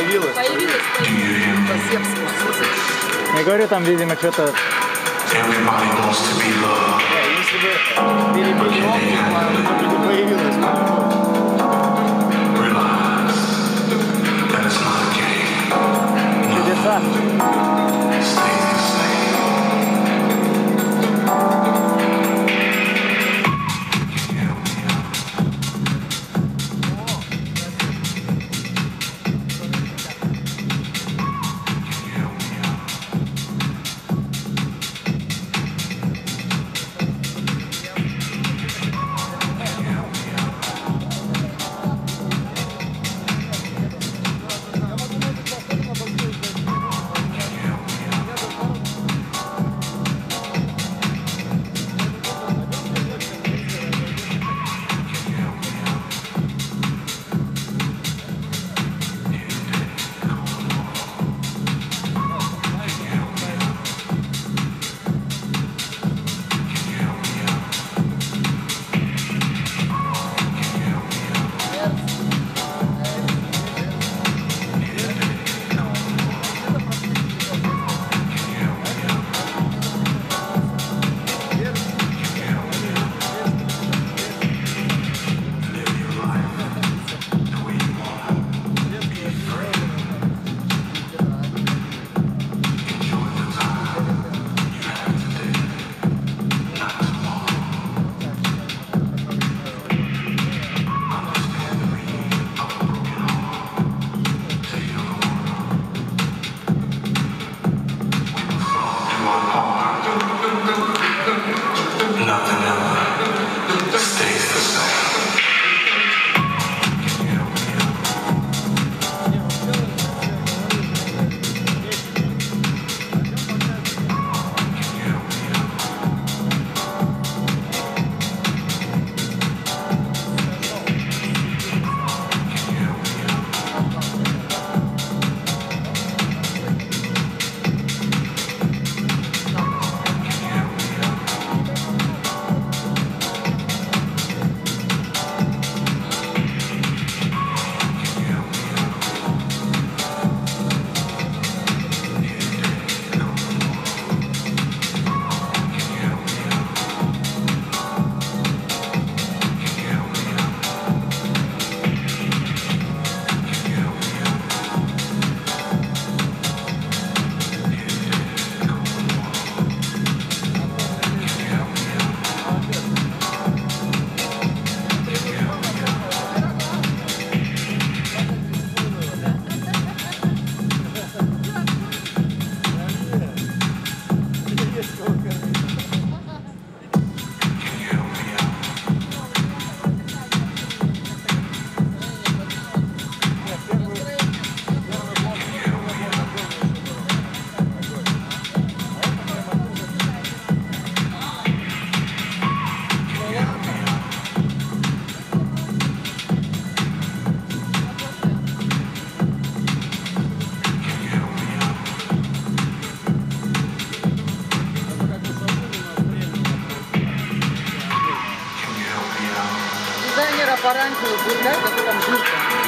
Появилось? Появилось. Я говорю, там, видимо, что-то... Если бы перебили будет, да, какой там жирка.